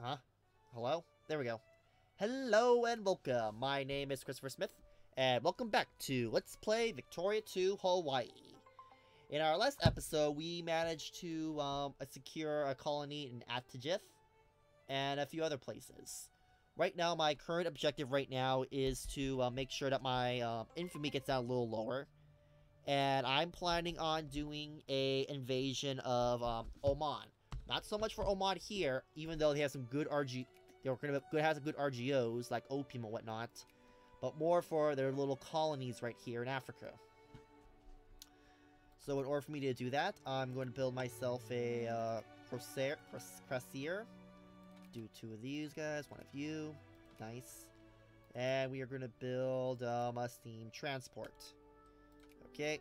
Huh? Hello? There we go. Hello and welcome. My name is Christopher Smith, and welcome back to Let's Play Victoria 2 Hawaii. In our last episode, we managed to um, secure a colony in Atajith and a few other places. Right now, my current objective right now is to uh, make sure that my uh, infamy gets down a little lower. And I'm planning on doing a invasion of um, Oman. Not so much for Oman here, even though they have some good RG. They're gonna good have some good RGOs like opium and whatnot, but more for their little colonies right here in Africa. So in order for me to do that, I'm going to build myself a uh, Crosier, Crosier. Do two of these guys, one of you. Nice. And we are going to build um, a steam transport. Okay.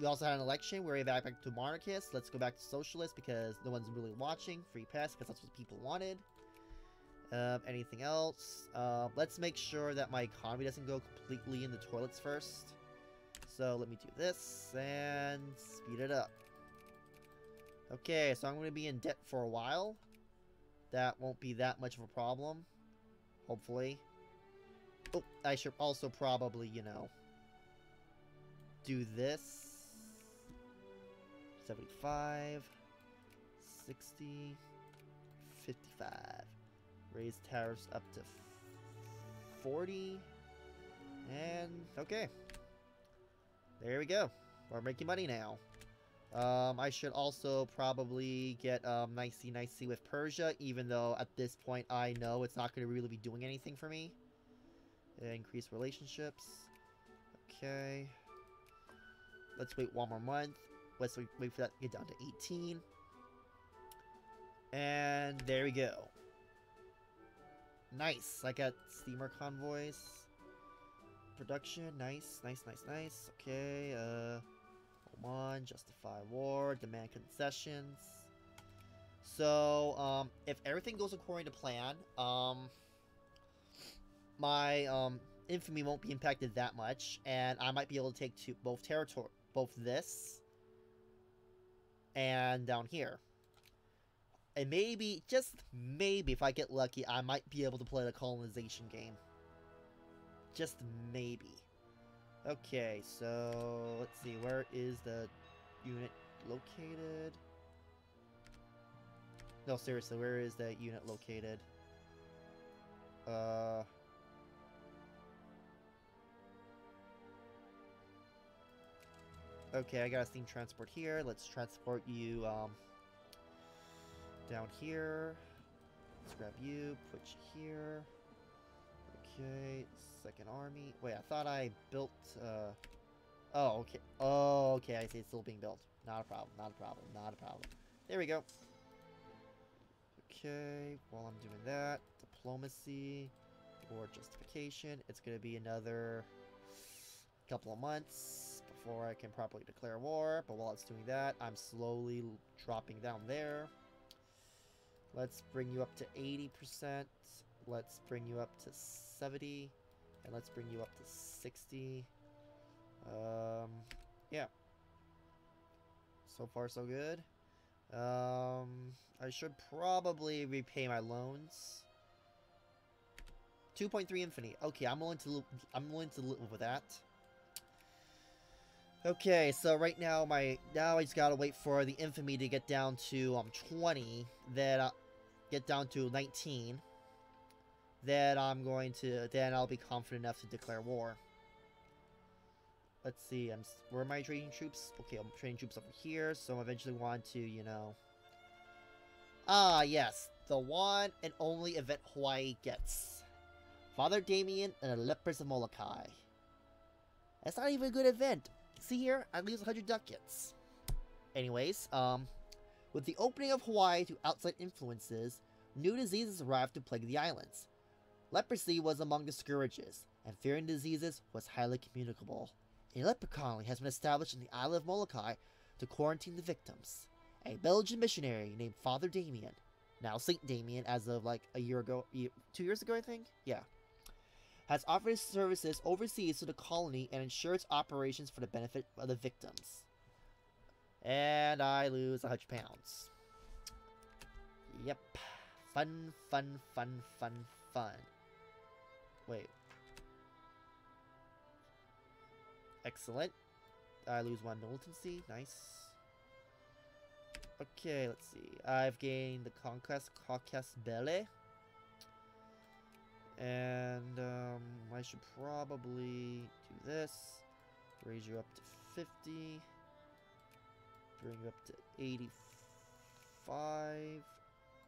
We also had an election. We're back, back to monarchist. Let's go back to socialist because no one's really watching. Free pass because that's what people wanted. Um, anything else? Uh, let's make sure that my economy doesn't go completely in the toilets first. So let me do this and speed it up. Okay, so I'm going to be in debt for a while. That won't be that much of a problem. Hopefully. Oh, I should also probably, you know, do this. 75, 60, 55. Raise tariffs up to 40. And, okay. There we go. We're making money now. Um, I should also probably get um, nicey nicey with Persia, even though at this point I know it's not going to really be doing anything for me. Increase relationships. Okay. Let's wait one more month. Let's wait for that to get down to 18. And there we go. Nice. I got steamer convoys. Production. Nice, nice, nice, nice. Okay, uh... One, justify war, demand concessions. So, um, if everything goes according to plan, um, my, um, infamy won't be impacted that much, and I might be able to take two, both territory, both this, and down here. And maybe, just maybe, if I get lucky, I might be able to play the colonization game. Just maybe. Okay, so let's see, where is the unit located? No, seriously, where is that unit located? Uh... Okay, I got a steam transport here. Let's transport you, um, down here. Let's grab you, put you here. Okay, second army. Wait, I thought I built, uh... Oh, okay. Oh, okay, I see it's still being built. Not a problem, not a problem, not a problem. There we go. Okay, while I'm doing that, diplomacy or justification, it's going to be another couple of months before I can properly declare war. But while it's doing that, I'm slowly dropping down there. Let's bring you up to 80%. Let's bring you up to 70. And let's bring you up to 60. Um, yeah. So far, so good. Um, I should probably repay my loans. 2.3 infamy. Okay, I'm willing to I'm willing to live with that. Okay, so right now my now I just gotta wait for the infamy to get down to um 20. Then uh, get down to 19 then I'm going to, then I'll be confident enough to declare war. Let's see, I'm, where am I troops? Okay, I'm trading troops over here, so I eventually want to, you know... Ah, yes, the one and only event Hawaii gets. Father Damien and the Lepers of Molokai. That's not even a good event. See here, I lose 100 ducats. Anyways, um, with the opening of Hawaii to outside influences, new diseases arrived to plague the islands. Leprosy was among the scourges, and fearing diseases was highly communicable. A leper colony has been established in the island of Molokai to quarantine the victims. A Belgian missionary named Father Damien, now Saint Damien as of like a year ago, two years ago I think? Yeah. Has offered services overseas to the colony and ensures operations for the benefit of the victims. And I lose 100 pounds. Yep. Fun, fun, fun, fun, fun. Wait. Excellent. I lose one militancy. Nice. Okay, let's see. I've gained the Conquest Casus Belli. And um, I should probably do this. Raise you up to 50. Bring you up to 85.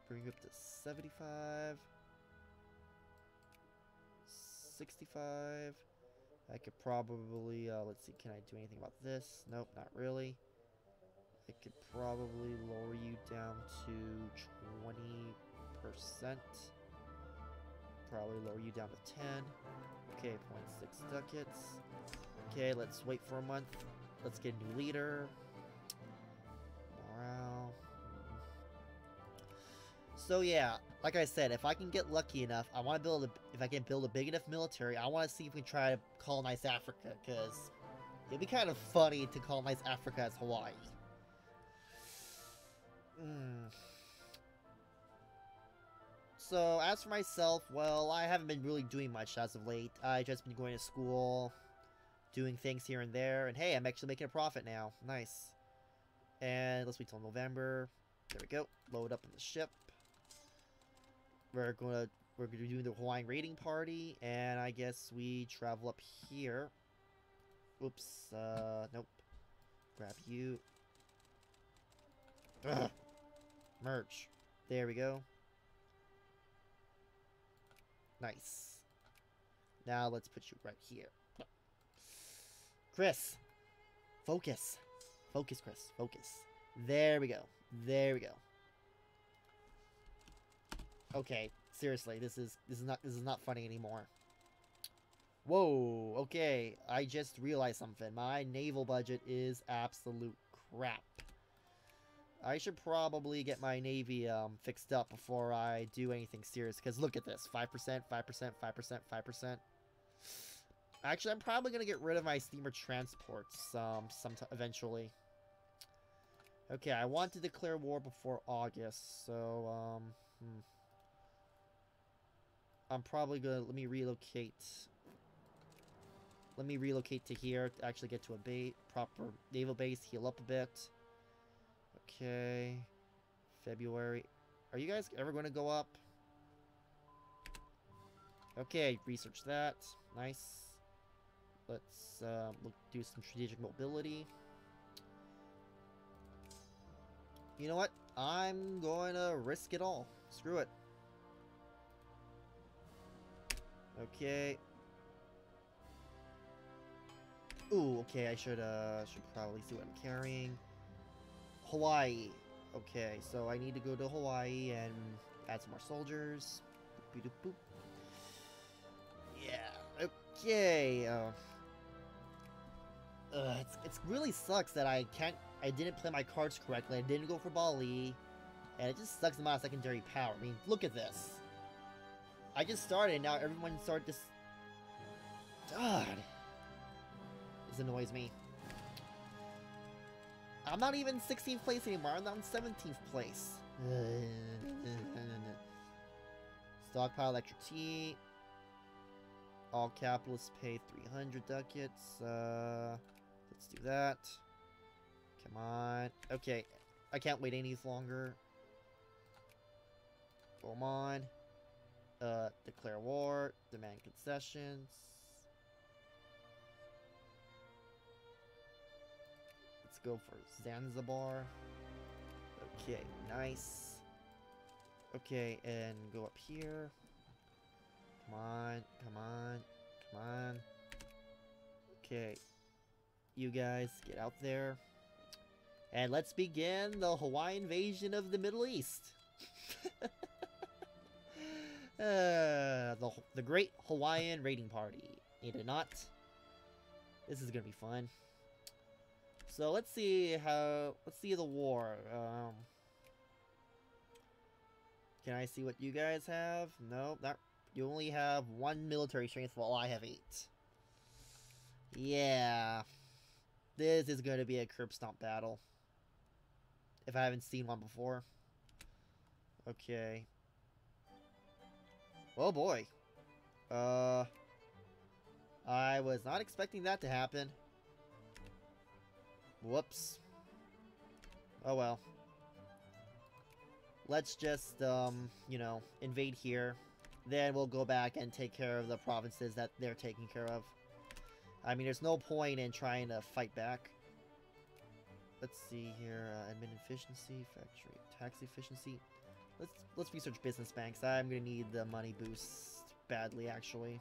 Bring you up to 75. 65. I could probably, uh, let's see, can I do anything about this? Nope, not really. I could probably lower you down to 20%. Probably lower you down to 10. Okay, 0.6 ducats. Okay, let's wait for a month. Let's get a new leader. Morale. So yeah, like I said, if I can get lucky enough, I want to build a, if I can build a big enough military, I want to see if we can try to colonize Africa, because it'd be kind of funny to colonize Africa as Hawaii. Mm. So, as for myself, well, I haven't been really doing much as of late. I just been going to school, doing things here and there, and hey, I'm actually making a profit now. Nice. And let's wait till November. There we go. Load up on the ship. We're gonna we're gonna do the Hawaiian raiding party, and I guess we travel up here. Oops. Uh, nope. Grab you. Ugh. Merch. There we go. Nice. Now let's put you right here. Chris. Focus. Focus, Chris. Focus. There we go. There we go. Okay, seriously, this is this is not this is not funny anymore. Whoa, okay, I just realized something. My naval budget is absolute crap. I should probably get my navy um, fixed up before I do anything serious. Because look at this, 5%, 5%, 5%, 5%. Actually, I'm probably going to get rid of my steamer transports um, sometime eventually. Okay, I want to declare war before August, so, um, hmm. I'm probably gonna, let me relocate. Let me relocate to here to actually get to a bait, proper naval base, heal up a bit. Okay. February. Are you guys ever going to go up? Okay, research that. Nice. Let's uh, look, do some strategic mobility. You know what? I'm going to risk it all. Screw it. Okay. Ooh, okay, I should, uh, should probably see what I'm carrying. Hawaii. Okay, so I need to go to Hawaii and add some more soldiers. Boop, boop, boop. Yeah, okay. Uh, it's, it's really sucks that I can't, I didn't play my cards correctly. I didn't go for Bali. And it just sucks amount of secondary power. I mean, look at this. I just started, and now everyone started this. God. This annoys me. I'm not even 16th place anymore, I'm on 17th place. Stockpile electric tea. All capitalists pay 300 ducats. Uh, let's do that. Come on. Okay, I can't wait any longer. Come on. Uh, declare war. Demand concessions. Go for Zanzibar. Okay, nice. Okay, and go up here. Come on, come on, come on. Okay. You guys, get out there. And let's begin the Hawaiian invasion of the Middle East. uh, the, the Great Hawaiian Raiding Party. Need it not? This is gonna be fun. So let's see how, let's see the war. Um, can I see what you guys have? No, not, you only have one military strength while I have eight. Yeah. This is going to be a curb stomp battle. If I haven't seen one before. Okay. Oh boy. Uh... I was not expecting that to happen. Whoops. Oh well. Let's just, um, you know, invade here. Then we'll go back and take care of the provinces that they're taking care of. I mean, there's no point in trying to fight back. Let's see here. Uh, admin efficiency, factory tax efficiency. Let's let's research business banks. I'm gonna need the money boost badly, actually.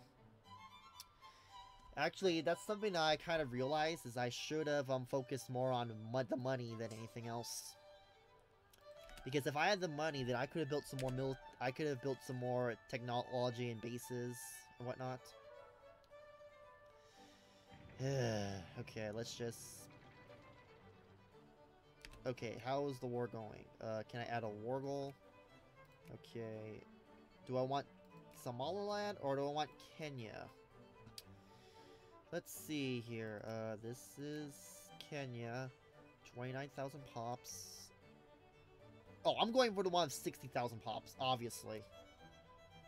Actually, that's something I kind of realized is I should have um focused more on the money than anything else. Because if I had the money, then I could have built some more mil. I could have built some more technology and bases and whatnot. okay, let's just... Okay, how is the war going? Uh, can I add a war goal? Okay. Do I want Somaliland or do I want Kenya? Let's see here. Uh, this is Kenya. 29,000 pops. Oh, I'm going for the one of 60,000 pops, obviously.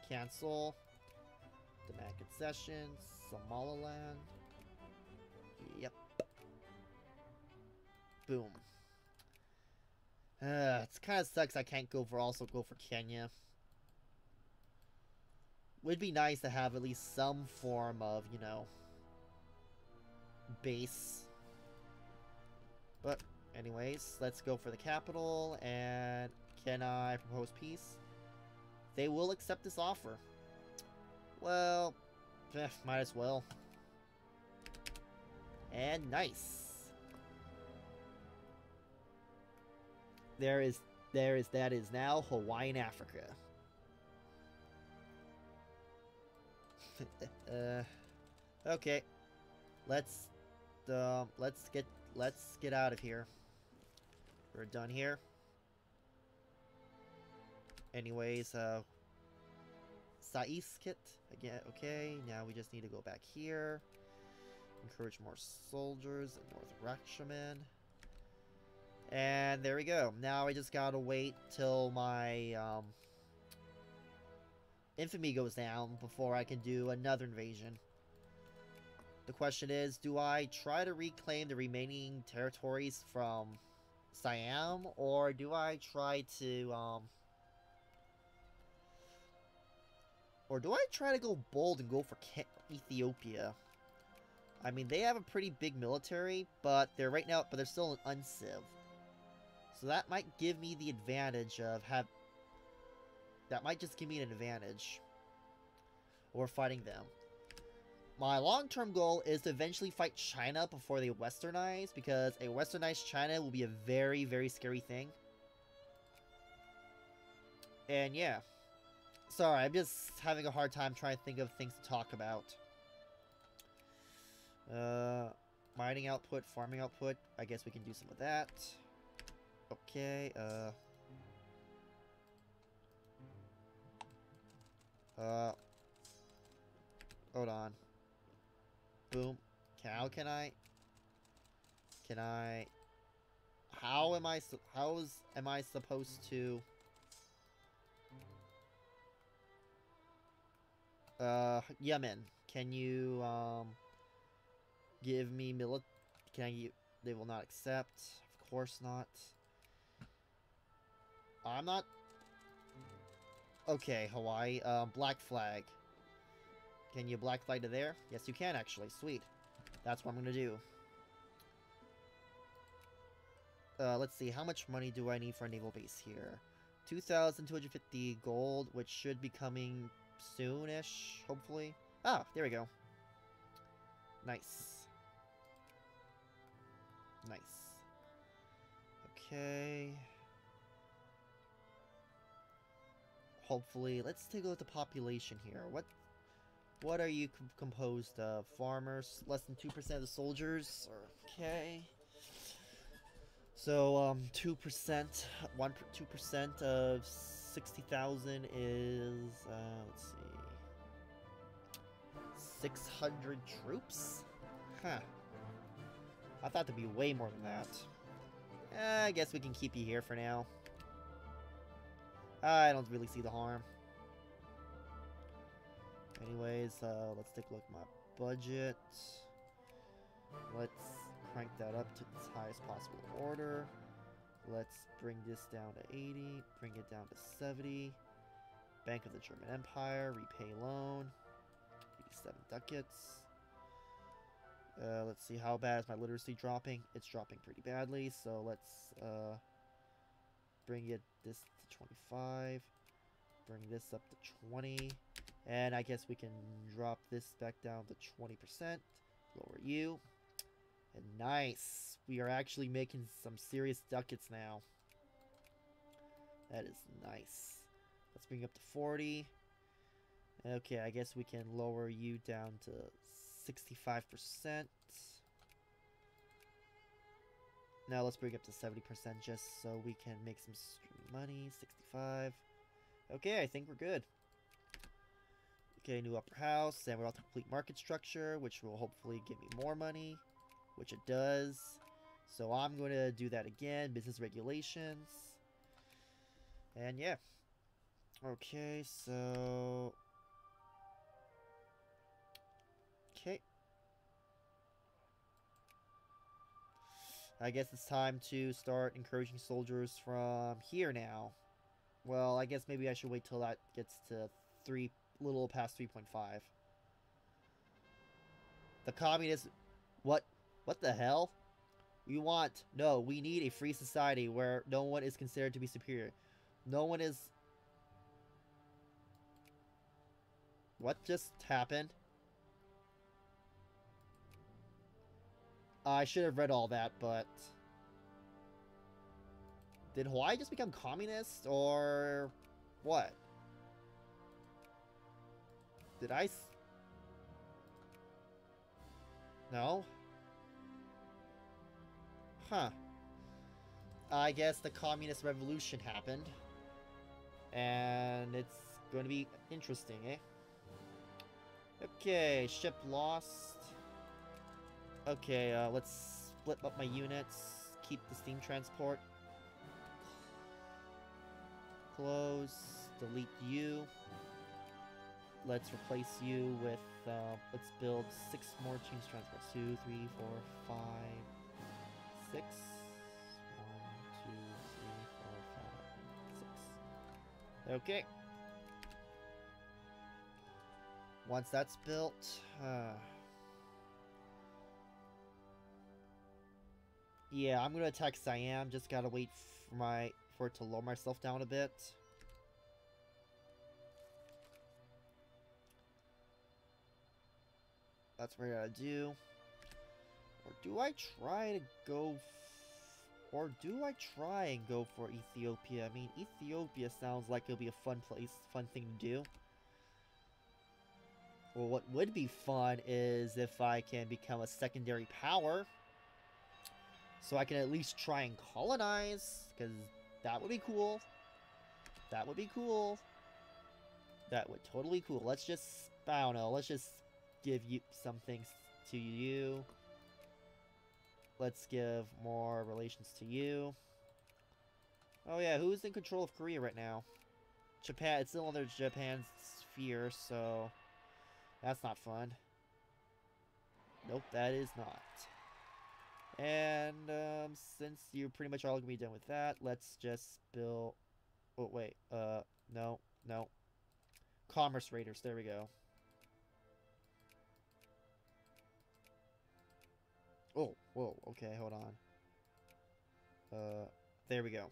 Cancel. Demand concessions. Somaliland. Yep. Boom. Uh, it kind of sucks I can't go for also go for Kenya. Would be nice to have at least some form of, you know, base. But, anyways, let's go for the capital, and can I propose peace? They will accept this offer. Well, eh, might as well. And nice. There is, there is, that is now Hawaiian Africa. uh, okay. Let's, um, let's get, let's get out of here. We're done here. Anyways, uh, Saiskit, again, okay, now we just need to go back here. Encourage more soldiers in North Rakshaman. And there we go. Now I just gotta wait till my um, infamy goes down before I can do another invasion. The question is, do I try to reclaim the remaining territories from Siam, or do I try to, um... Or do I try to go bold and go for Ethiopia? I mean, they have a pretty big military, but they're right now, but they're still an unciv. So that might give me the advantage of have... That might just give me an advantage. Or fighting them. My long-term goal is to eventually fight China before they westernize, because a westernized China will be a very, very scary thing. And yeah. Sorry, I'm just having a hard time trying to think of things to talk about. Uh, mining output, farming output. I guess we can do some of that. Okay, uh... Uh... Hold on. Boom. How can I... Can I... How am I... How is... Am I supposed to... Uh, Yemen. Can you, um... Give me mili... Can I... They will not accept. Of course not. I'm not... Okay, Hawaii. Um, black flag. Can you black flag to there? Yes, you can, actually. Sweet. That's what I'm going to do. Uh, let's see. How much money do I need for a naval base here? 2,250 gold, which should be coming soonish, hopefully. Ah, there we go. Nice. Nice. Okay. Hopefully, let's take a look at the population here. What what are you com composed of? Farmers, less than 2% of the soldiers? Okay. So, um, 2%, 1 2% of 60,000 is, uh, let's see. 600 troops? Huh. I thought there'd be way more than that. Eh, I guess we can keep you here for now. I don't really see the harm. Anyways, uh, let's take a look at my budget. Let's crank that up to its highest possible order. Let's bring this down to 80, bring it down to 70. Bank of the German Empire, repay loan, 87 ducats. Uh, let's see, how bad is my literacy dropping? It's dropping pretty badly, so let's uh, bring it this to 25. Bring this up to 20. And I guess we can drop this back down to 20%. Lower you. And nice. We are actually making some serious ducats now. That is nice. Let's bring up to 40. Okay, I guess we can lower you down to 65%. Now let's bring up to 70% just so we can make some money. 65. Okay, I think we're good. Okay, new upper house, and we're about to complete market structure, which will hopefully give me more money which it does. So I'm going to do that again, business regulations. And yeah. Okay, so... Okay. I guess it's time to start encouraging soldiers from here now. Well, I guess maybe I should wait till that gets to 3, little past 3.5. The communist... What? What the hell? We want... No, we need a free society where no one is considered to be superior. No one is... What just happened? I should have read all that, but... Did Hawaii just become communist, or... What? Did I... No? Huh. I guess the communist revolution happened. And it's going to be interesting, eh? Okay, ship lost. Okay, uh, let's split up my units. Keep the steam transport. Close. Delete you. Let's replace you with, uh, let's build six more steam transports. Two, three, four, five, six. One, two, three, four, five, six. Okay. Once that's built, uh, yeah, I'm gonna attack Siam. Just gotta wait for my for it to lower myself down a bit. That's what I gotta do. Or do I try to go... or do I try and go for Ethiopia? I mean, Ethiopia sounds like it'll be a fun place, fun thing to do. Well, what would be fun is if I can become a secondary power. So I can at least try and colonize, because that would be cool. That would be cool. That would totally cool. Let's just, I don't know, let's just give you some things to you. Let's give more relations to you. Oh yeah, who's in control of Korea right now? Japan, it's still under Japan's sphere, so that's not fun. Nope, that is not. And um, since you're pretty much all gonna be done with that, let's just build. Oh wait, uh, no, no. Commerce Raiders. There we go. Oh, whoa, okay, hold on. Uh, there we go.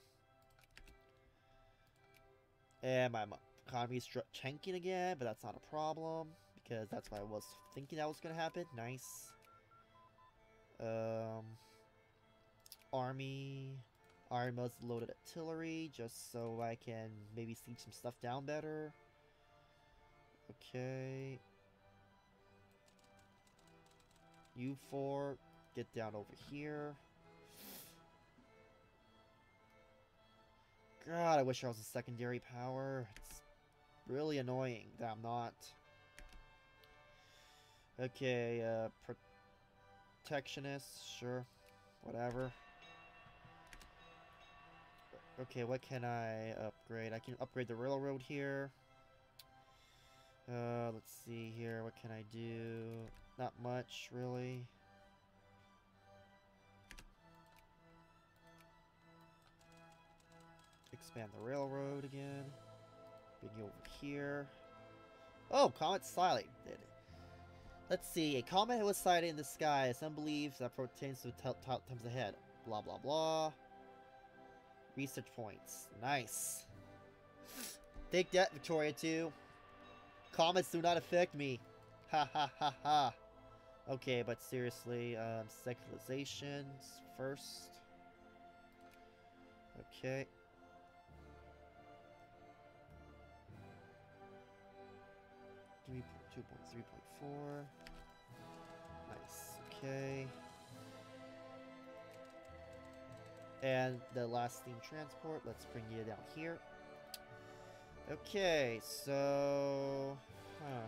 And my economy's tanking again, but that's not a problem, because that's what I was thinking that was going to happen. Nice. Um, army, armor's loaded artillery, just so I can maybe siege some stuff down better. Okay. U4, get down over here. God, I wish I was a secondary power. It's really annoying that I'm not. Okay, uh, protectionist, sure, whatever. Okay, what can I upgrade? I can upgrade the railroad here. Uh, let's see here. What can I do? Not much, really. Expand the railroad again. Bring you over here. Oh, comet sighted. Let's see. A comet was sighted in the sky. Some believe that pertains to top times ahead. Blah blah blah. Research points. Nice. Take that, Victoria 2. Comets do not affect me. Ha ha ha ha. Okay, but seriously, um, secularizations first. Okay. Me 2.3.4. Nice. Okay. And the last steam transport, let's bring you down here. Okay, so... Huh.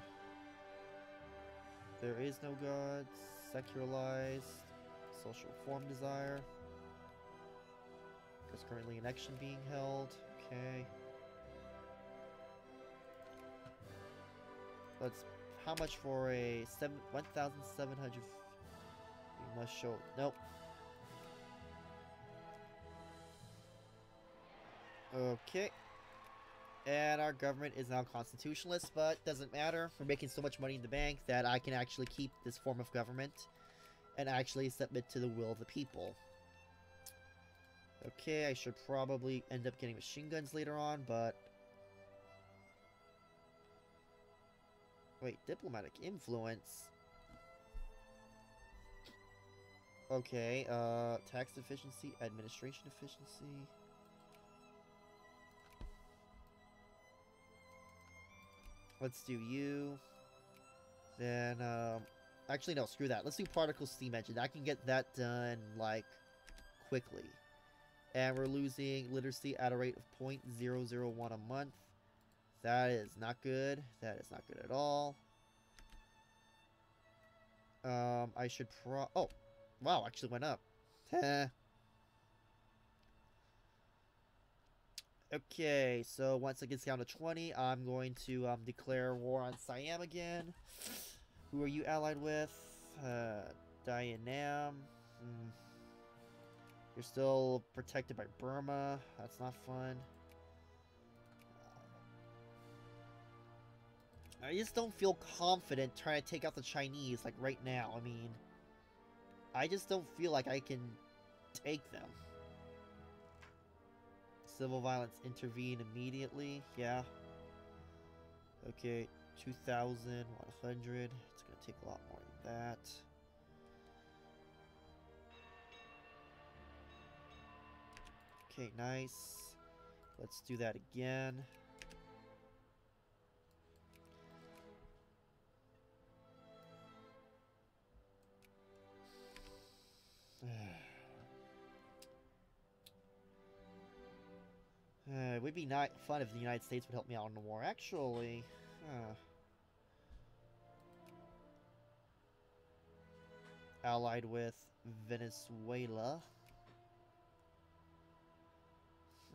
There is no gods. Secularized. Social form desire. There's currently an election being held. Okay. Let's... How much for a seven 1,700... We must show... Nope. Okay. And our government is now constitutionalist, but doesn't matter. We're making so much money in the bank that I can actually keep this form of government and actually submit to the will of the people. Okay, I should probably end up getting machine guns later on, but... Wait, diplomatic influence? Okay, uh, tax efficiency, administration efficiency... Let's do you. Then, um, actually, no, screw that. Let's do practical steam engine. I can get that done, like, quickly. And we're losing literacy at a rate of 0.001 a month. That is not good. That is not good at all. Um, I should pro- Oh, wow, actually went up. Okay, so once it gets down to 20, I'm going to um, declare war on Siam again. Who are you allied with? Uh, Dai Nam. Hmm. You're still protected by Burma. That's not fun. I just don't feel confident trying to take out the Chinese, like, right now. I mean, I just don't feel like I can take them. Civil violence intervene immediately. Yeah. Okay, 2,100. It's going to take a lot more than that. Okay, nice. Let's do that again. Uh, it would be not fun if the United States would help me out in the war. Actually, uh, allied with Venezuela.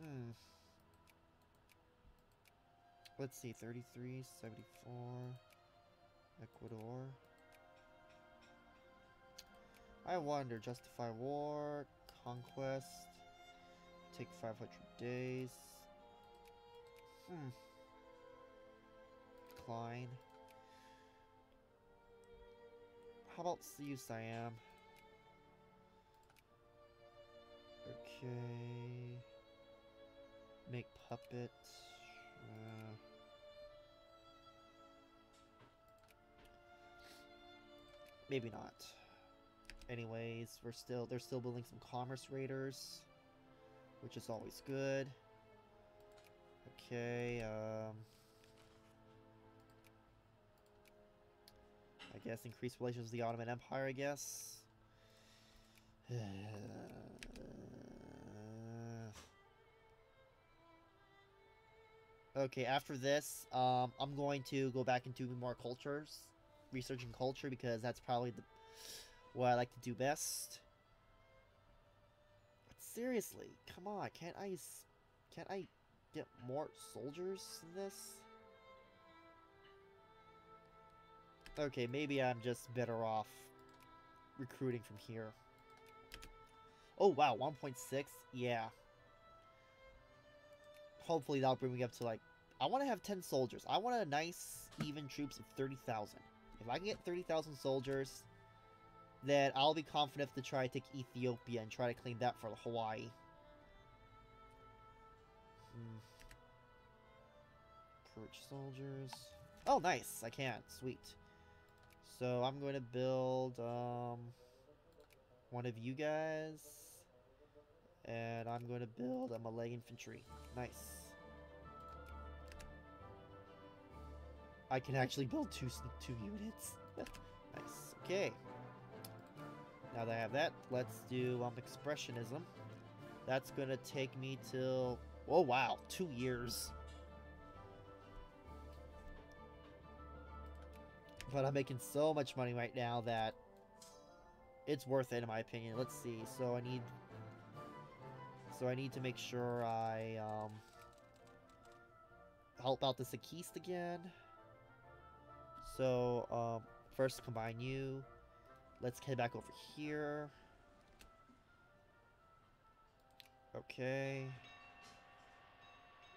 Hmm. Let's see, 33, 74, Ecuador. I wonder, justify war, conquest, take 500 days. Hmm. Decline. How about see you, Siam? Okay. Make puppet. Uh, maybe not. Anyways, we're still they're still building some commerce raiders which is always good. Okay, um... I guess increased relations with the Ottoman Empire, I guess. okay, after this, um, I'm going to go back into more cultures, researching culture, because that's probably the, what I like to do best seriously, come on, can't I, can't I get more soldiers in this? Okay, maybe I'm just better off recruiting from here. Oh, wow, 1.6? Yeah. Hopefully that'll bring me up to, like... I want to have 10 soldiers. I want a nice, even troops of 30,000. If I can get 30,000 soldiers, then I'll be confident to try to take Ethiopia and try to claim that for Hawaii. Hmm. Courage soldiers. Oh, nice. I can. Sweet. So I'm going to build um, one of you guys. And I'm going to build a Malay infantry. Nice. I can actually build two two units. nice. Okay. Now that I have that, let's do um, Expressionism. That's going to take me till... Oh, wow. Two years. But I'm making so much money right now that it's worth it in my opinion. Let's see. So I need so I need to make sure I um, help out the Sakist again. So um, first combine you. Let's head back over here. Okay.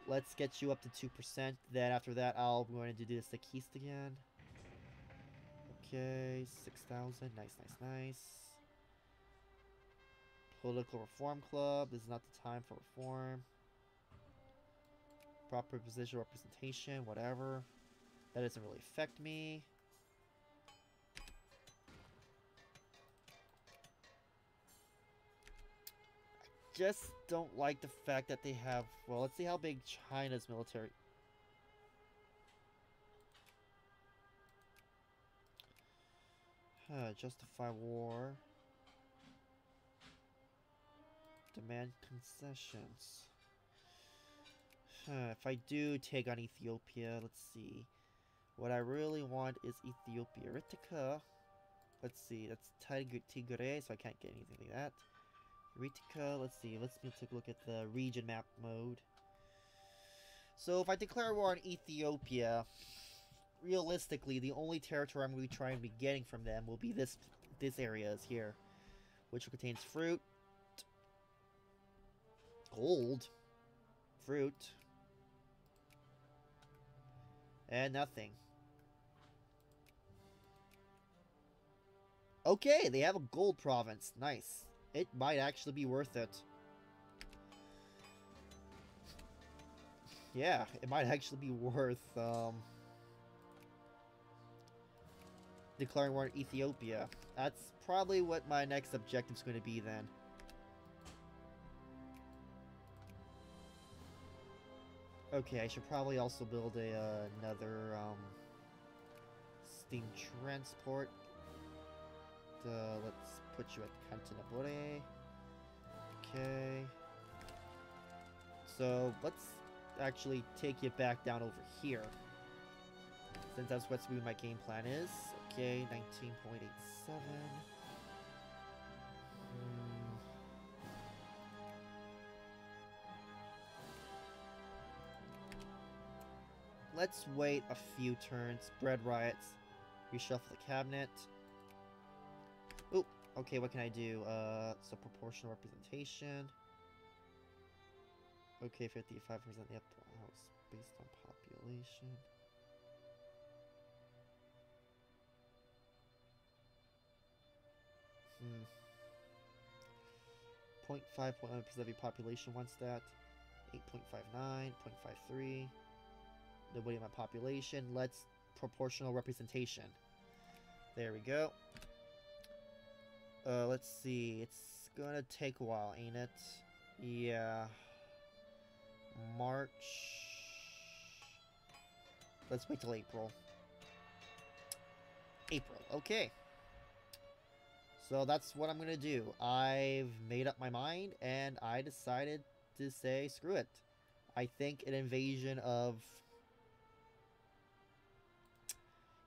Let's get you up to 2%. Then after that, I'll be going to do this the Sakist again. Okay, 6,000. Nice, nice, nice. Political Reform Club. This is not the time for reform. Proportional representation, whatever. That doesn't really affect me. Just don't like the fact that they have... Well, let's see how big China's military Huh, justify war. Demand concessions. Huh, if I do take on Ethiopia, let's see. What I really want is Ethiopia. Ritika. Let's see, that's Tigray, so I can't get anything like that. Ritika, let's see, let's take a look at the region map mode. So if I declare war on Ethiopia, realistically, the only territory I'm going to be trying to be getting from them will be this this area is here, which contains fruit, gold, fruit, and nothing. Okay, they have a gold province. Nice. It might actually be worth it. Yeah, it might actually be worth, um, declaring war on Ethiopia. That's probably what my next objective is going to be then. Okay, I should probably also build a uh, another um, steam transport. Uh, let's put you at Cantinabore. Okay. So let's actually take you back down over here. Since that's what's be my game plan is. Okay, 19.87. Hmm. Let's wait a few turns. Bread riots. Reshuffle the cabinet. Okay, what can I do? Uh, so proportional representation. Okay, 55% the house based on population. Hmm. 0.5.1% of the population wants that. 8.59, 0.53. Nobody in my population. Let's proportional representation. There we go. Uh, let's see. It's gonna take a while, ain't it? Yeah. March. Let's wait till April. April. Okay. So that's what I'm to do. I've made up my mind, and I decided to say, screw it. I think an invasion of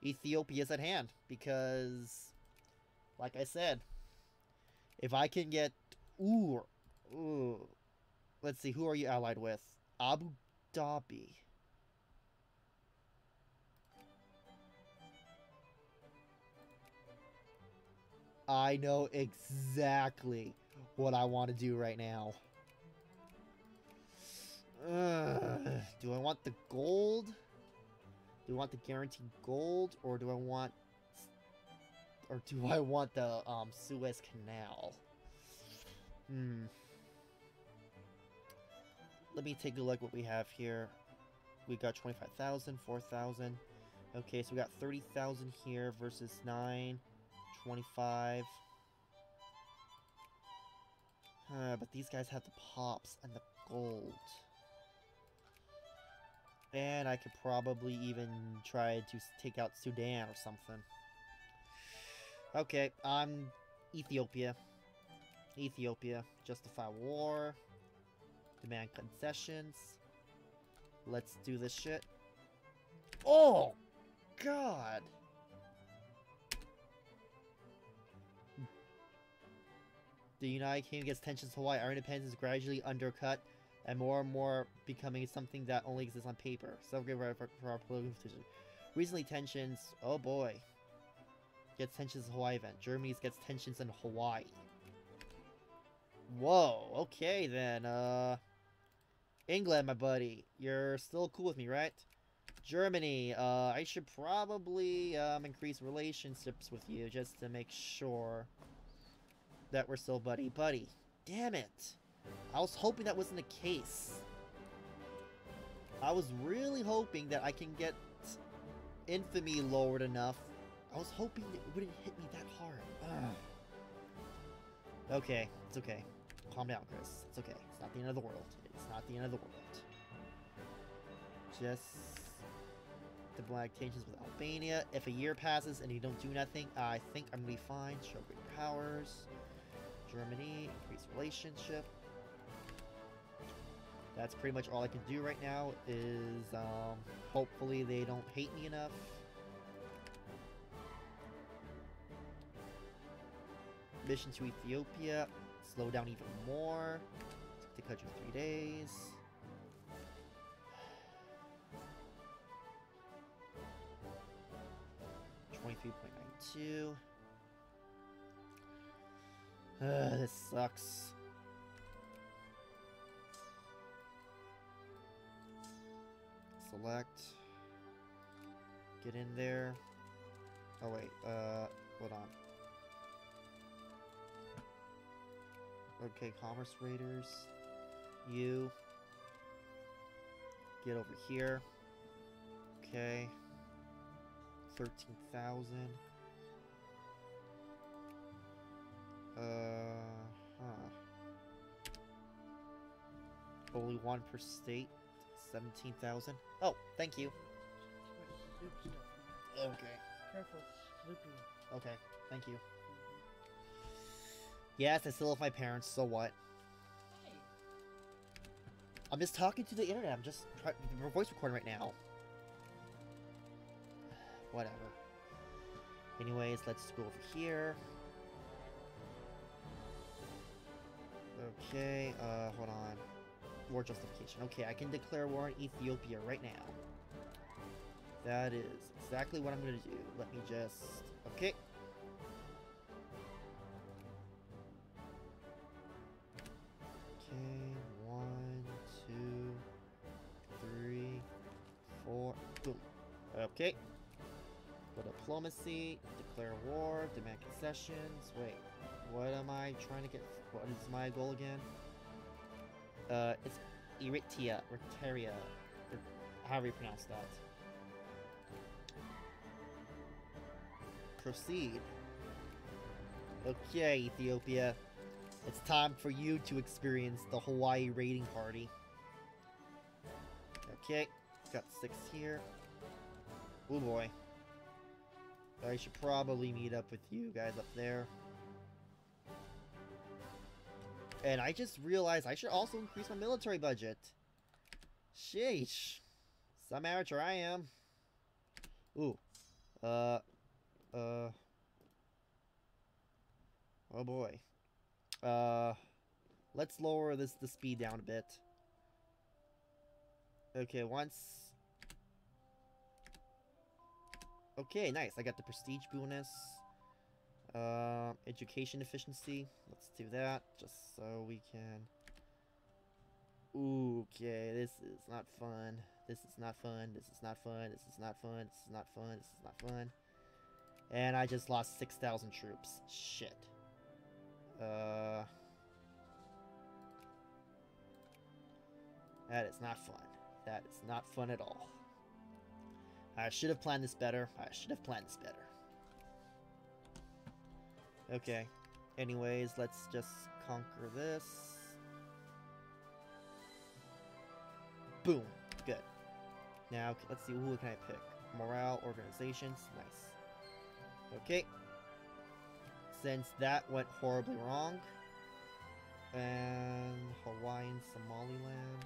Ethiopia is at hand, because, like I said, if I can get... Ooh, ooh. Let's see, who are you allied with? Abu Dhabi. I know exactly what I want to do right now. Ugh, do I want the gold? Do I want the guaranteed gold, or do I want, or do I want the um, Suez Canal? Hmm. Let me take a look what we have here. We got 25,000, 4,000. Okay, so we got 30,000 here versus 9, 25. Uh, but these guys have the pops and the gold. And I could probably even try to take out Sudan or something. Okay, I'm Ethiopia. Ethiopia. Justify war. Demand concessions. Let's do this shit. Oh! God! The United Kingdom gets tensions Hawaii. Our independence is gradually undercut and more and more becoming something that only exists on paper. Self-give right for, for our political position. Recently, tensions. Oh boy. Gets tensions in Hawaii event. Germany gets tensions in Hawaii. Whoa. Okay then. Uh. England, my buddy. You're still cool with me, right? Germany. Uh, I should probably um, increase relationships with you just to make sure that we're still buddy-buddy. Damn it. I was hoping that wasn't the case. I was really hoping that I can get infamy lowered enough. I was hoping it wouldn't hit me that hard. Ugh. Okay, it's okay. Calm down, Chris. It's okay. It's not the end of the world. It's not the end of the world. Just diplomatic tensions with Albania. If a year passes and you don't do nothing, I think I'm gonna be fine. Show great powers. Germany, increase relationship. That's pretty much all I can do right now is, um, hopefully they don't hate me enough. Mission to Ethiopia. Slow down even more. To cut you three days. Twenty-three point nine two. Uh, this sucks. Select. Get in there. Oh wait, uh, hold on. Okay, Commerce Raiders. You. Get over here. Okay. 13,000. Uh, huh. Only one per state. 17,000. Oh, thank you. Okay. Careful. Okay, thank you. Yes, I still love my parents, so what? I'm just talking to the internet. I'm just voice recording right now. Whatever. Anyways, let's go over here. Okay, uh, hold on. War justification. Okay, I can declare war on Ethiopia right now. That is exactly what I'm gonna do. Let me just... Okay, boom. Okay. For diplomacy, declare war, demand concessions. Wait, what am I trying to get? What is my goal again? Uh, it's Eritrea, or however you pronounce that. Proceed. Okay, Ethiopia. It's time for you to experience the Hawaii raiding party. Okay, got six here. Oh boy. I should probably meet up with you guys up there. And I just realized I should also increase my military budget. Sheesh. Some amateur I am. Ooh. Uh. Uh. Oh boy. Uh. Let's lower this the speed down a bit. Okay, once. Okay, nice. I got the prestige bonus. Um, education efficiency. Let's do that, just so we can... Okay, this is not fun. This is not fun. This is not fun. This is not fun. This is not fun. This is not fun. And I just lost 6,000 troops. Shit. Uh... That is not fun. That is not fun at all. I should have planned this better. I should have planned this better. Okay. Anyways, let's just conquer this. Boom. Good. Now, let's see, who can I pick? Morale, organizations. Nice. Okay. Since that went horribly wrong. And Hawaiian Somaliland.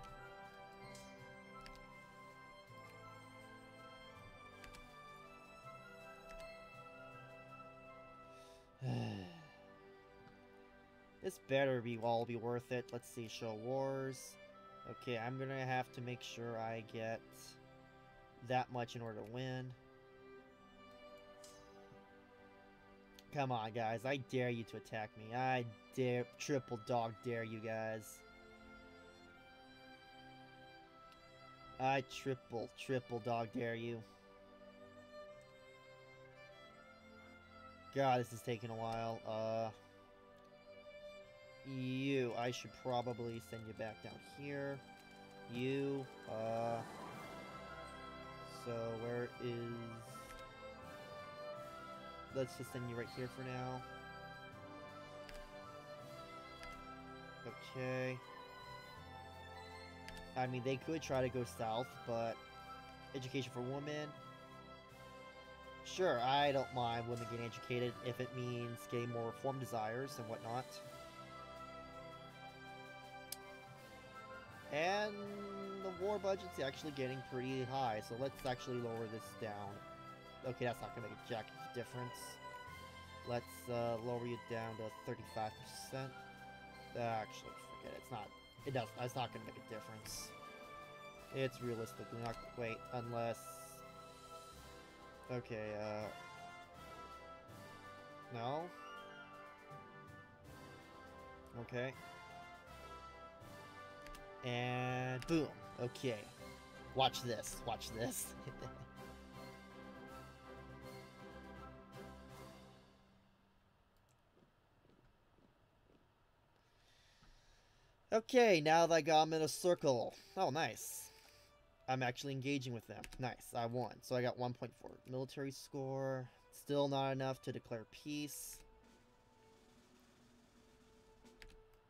This better be all be worth it. Let's see, show wars. Okay, I'm gonna have to make sure I get that much in order to win. Come on, guys. I dare you to attack me. I dare, triple dog dare you guys. I triple, triple dog dare you. God, this is taking a while. Uh, I should probably send you back down here. You, uh, so where is... Let's just send you right here for now. Okay. I mean, they could try to go south, but education for women. Sure, I don't mind women getting educated if it means getting more reform desires and whatnot. And the war budget's actually getting pretty high, so let's actually lower this down. Okay, that's not to make a jack of difference. Let's uh, lower it down to 35%. Actually, forget it. It's not. It does. It's not to make a difference. It's realistically not. Wait, unless. Okay. Uh. No. Okay. And boom. Okay. Watch this. Watch this. okay, now that I got them in a circle. Oh, nice. I'm actually engaging with them. Nice, I won. So I got 1.4 military score. Still not enough to declare peace.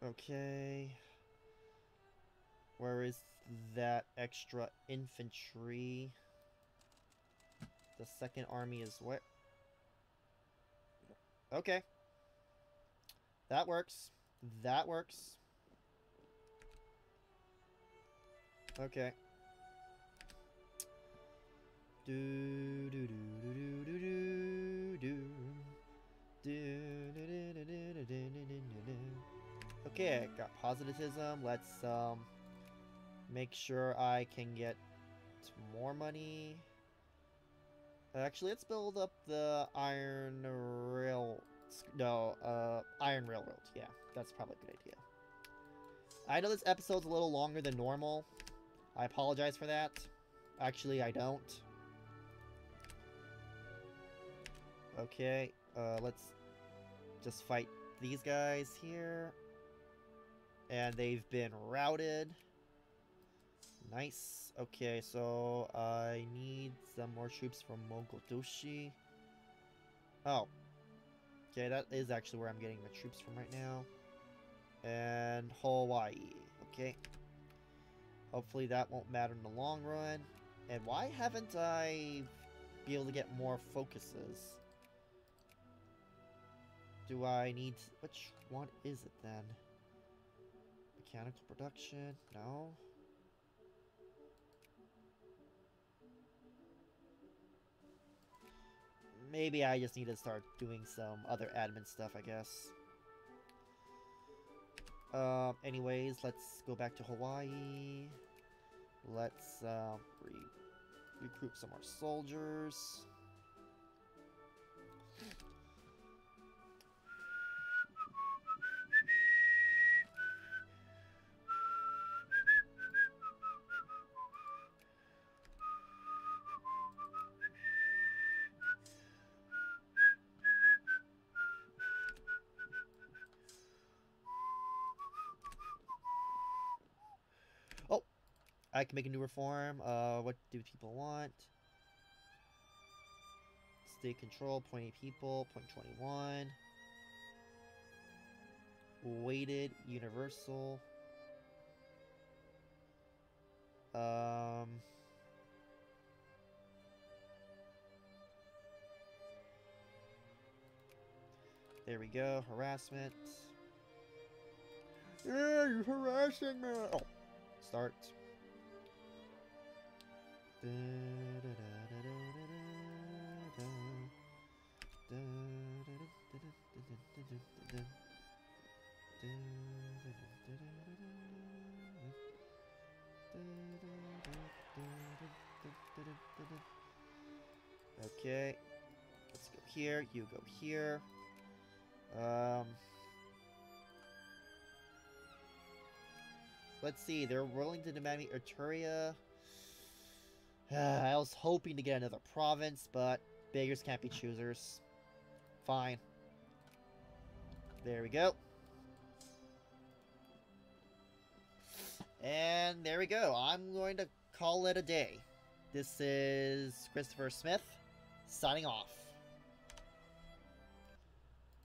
Okay. Where is that extra infantry? The second army is what? Okay. That works. That works. Okay. Do do do do do do do. Do, do, do, do, do, do, do, do. Okay, got positivism. Let's um make sure I can get more money. Actually, let's build up the iron rail. No, uh, iron railroad. Yeah, that's probably a good idea. I know this episode's a little longer than normal. I apologize for that. Actually, I don't. Okay, uh, let's just fight these guys here. And they've been routed. Nice. Okay, so I need some more troops from Mogadishu. Oh. Okay, that is actually where I'm getting the troops from right now. And Hawaii. Okay. Hopefully that won't matter in the long run. And why haven't I be able to get more focuses? Do I need... Which one is it then? Mechanical production? No. Maybe I just need to start doing some other admin stuff, I guess. Um, anyways, let's go back to Hawaii. Let's um, re recruit some more soldiers. I can make a new reform. Uh, what do people want? State control, 0.8 people, 0.21. Weighted, universal. Um... There we go, harassment. Yeah, you're harassing me! Oh, start. Okay, let's go here, you go here. Um, let's see, they're willing to demand me Eritrea. I was hoping to get another province, but beggars can't be choosers. Fine. There we go. And there we go. I'm going to call it a day. This is Christopher Smith, signing off.